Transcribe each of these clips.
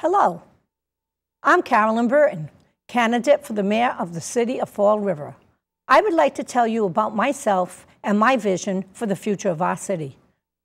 Hello, I'm Carolyn Burton, candidate for the mayor of the city of Fall River. I would like to tell you about myself and my vision for the future of our city.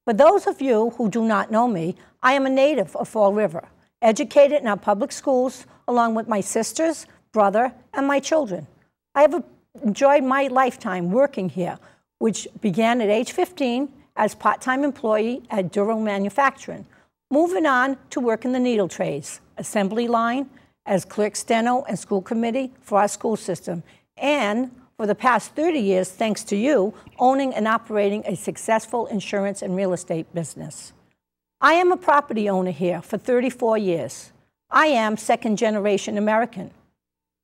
For those of you who do not know me, I am a native of Fall River, educated in our public schools along with my sisters, brother, and my children. I have enjoyed my lifetime working here, which began at age 15 as part-time employee at Durham Manufacturing, moving on to work in the needle trades, assembly line, as clerk steno and school committee for our school system, and for the past 30 years, thanks to you, owning and operating a successful insurance and real estate business. I am a property owner here for 34 years. I am second generation American.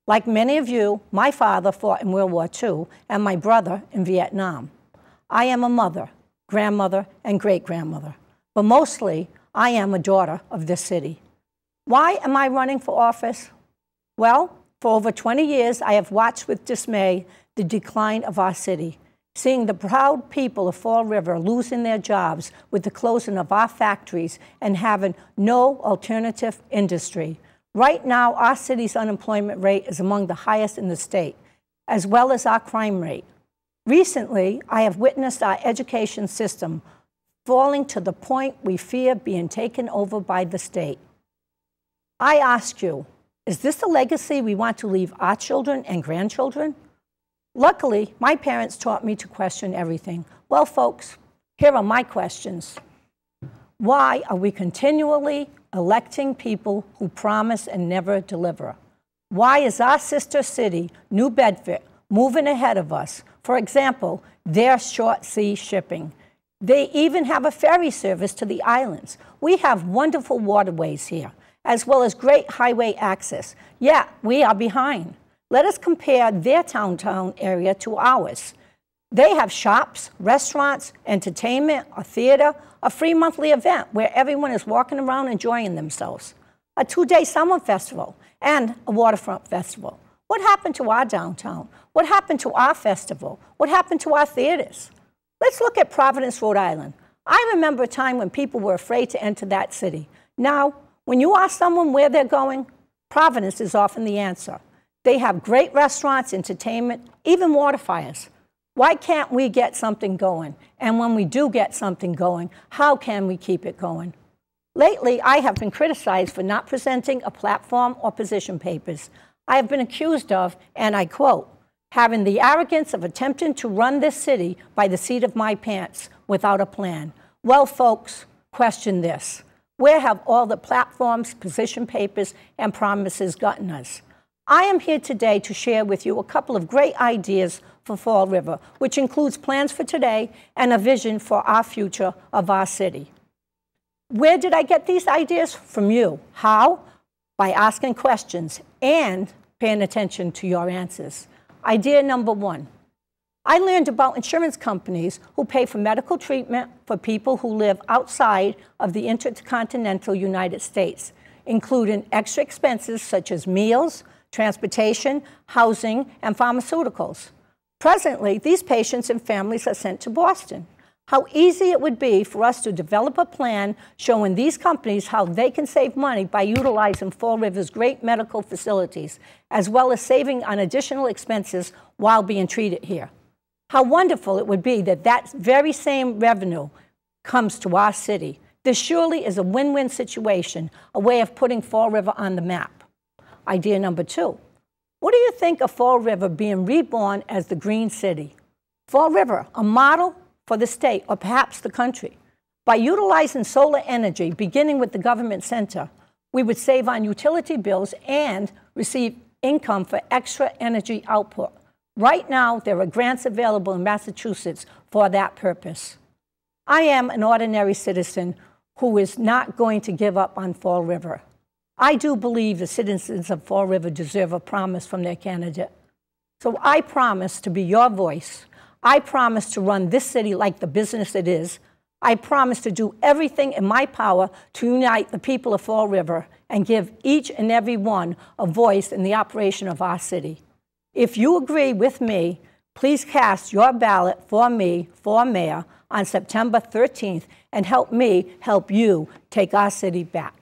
Like many of you, my father fought in World War II and my brother in Vietnam. I am a mother, grandmother, and great grandmother, but mostly I am a daughter of this city. Why am I running for office? Well, for over 20 years, I have watched with dismay the decline of our city, seeing the proud people of Fall River losing their jobs with the closing of our factories and having no alternative industry. Right now, our city's unemployment rate is among the highest in the state, as well as our crime rate. Recently, I have witnessed our education system falling to the point we fear being taken over by the state. I ask you, is this the legacy we want to leave our children and grandchildren? Luckily, my parents taught me to question everything. Well, folks, here are my questions. Why are we continually electing people who promise and never deliver? Why is our sister city, New Bedford, moving ahead of us? For example, their short sea shipping. They even have a ferry service to the islands. We have wonderful waterways here, as well as great highway access. Yet, we are behind. Let us compare their downtown area to ours. They have shops, restaurants, entertainment, a theater, a free monthly event where everyone is walking around enjoying themselves, a two day summer festival, and a waterfront festival. What happened to our downtown? What happened to our festival? What happened to our theaters? Let's look at Providence, Rhode Island. I remember a time when people were afraid to enter that city. Now, when you ask someone where they're going, Providence is often the answer. They have great restaurants, entertainment, even water fires. Why can't we get something going? And when we do get something going, how can we keep it going? Lately, I have been criticized for not presenting a platform or position papers. I have been accused of, and I quote, having the arrogance of attempting to run this city by the seat of my pants without a plan. Well, folks, question this. Where have all the platforms, position papers, and promises gotten us? I am here today to share with you a couple of great ideas for Fall River, which includes plans for today and a vision for our future of our city. Where did I get these ideas? From you. How? By asking questions and paying attention to your answers. Idea number one. I learned about insurance companies who pay for medical treatment for people who live outside of the intercontinental United States, including extra expenses such as meals, transportation, housing, and pharmaceuticals. Presently, these patients and families are sent to Boston. How easy it would be for us to develop a plan showing these companies how they can save money by utilizing Fall River's great medical facilities, as well as saving on additional expenses while being treated here. How wonderful it would be that that very same revenue comes to our city. This surely is a win-win situation, a way of putting Fall River on the map. Idea number two. What do you think of Fall River being reborn as the Green City? Fall River, a model for the state or perhaps the country. By utilizing solar energy, beginning with the government center, we would save on utility bills and receive income for extra energy output. Right now, there are grants available in Massachusetts for that purpose. I am an ordinary citizen who is not going to give up on Fall River. I do believe the citizens of Fall River deserve a promise from their candidate. So I promise to be your voice. I promise to run this city like the business it is. I promise to do everything in my power to unite the people of Fall River and give each and every one a voice in the operation of our city. If you agree with me, please cast your ballot for me for mayor on September 13th and help me help you take our city back.